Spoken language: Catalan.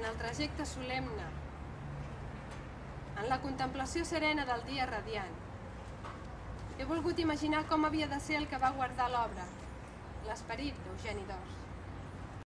en el trajecte solemne, en la contemplació serena del dia radiant. He volgut imaginar com havia de ser el que va guardar l'obra, l'esperit d'Eugeni d'Ors.